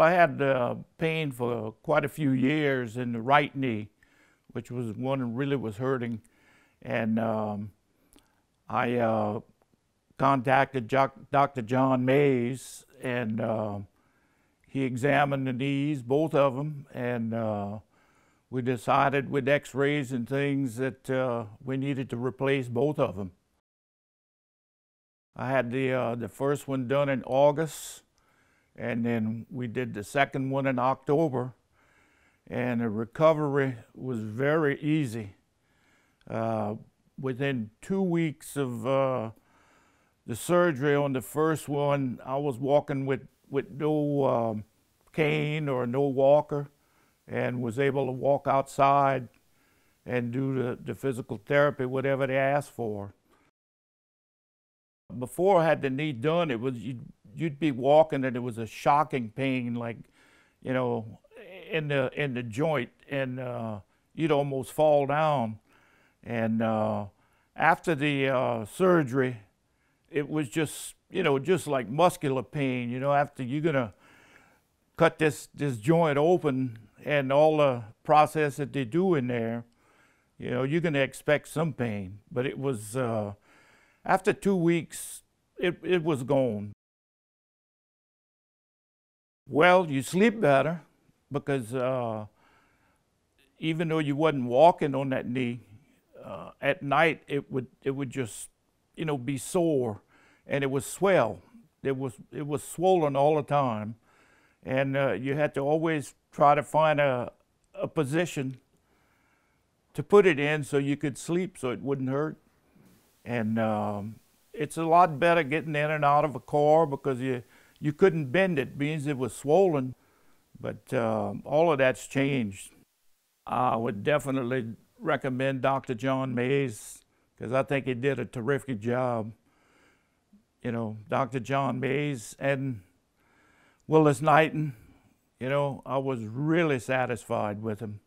I had uh, pain for quite a few years in the right knee, which was one that really was hurting. And um, I uh, contacted Dr. John Mays, and uh, he examined the knees, both of them, and uh, we decided with x-rays and things that uh, we needed to replace both of them. I had the, uh, the first one done in August, and then we did the second one in October, and the recovery was very easy. Uh, within two weeks of uh, the surgery on the first one, I was walking with, with no um, cane or no walker and was able to walk outside and do the, the physical therapy, whatever they asked for. Before I had the knee done, it was you'd, you'd be walking and it was a shocking pain, like you know, in the in the joint, and uh, you'd almost fall down. And uh, after the uh, surgery, it was just you know just like muscular pain. You know, after you're gonna cut this this joint open and all the process that they do in there, you know, you're gonna expect some pain. But it was uh, after two weeks, it, it was gone. Well, you sleep better because uh, even though you wasn't walking on that knee, uh, at night it would it would just you know be sore, and it would swell. It was it was swollen all the time, and uh, you had to always try to find a a position to put it in so you could sleep so it wouldn't hurt. And um, it's a lot better getting in and out of a car because you, you couldn't bend it, means it was swollen. But uh, all of that's changed. I would definitely recommend Dr. John Mays because I think he did a terrific job. You know, Dr. John Mays and Willis Knighton, you know, I was really satisfied with him.